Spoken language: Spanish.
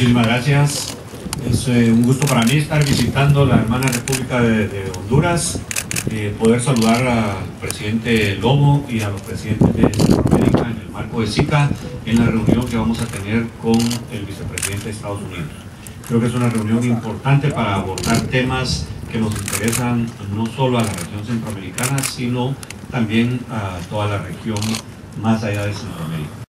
Muchísimas gracias. Es eh, un gusto para mí estar visitando la hermana República de Honduras eh, poder saludar al presidente Lomo y a los presidentes de Centroamérica en el marco de SICA en la reunión que vamos a tener con el vicepresidente de Estados Unidos. Creo que es una reunión importante para abordar temas que nos interesan no solo a la región centroamericana, sino también a toda la región más allá de Centroamérica.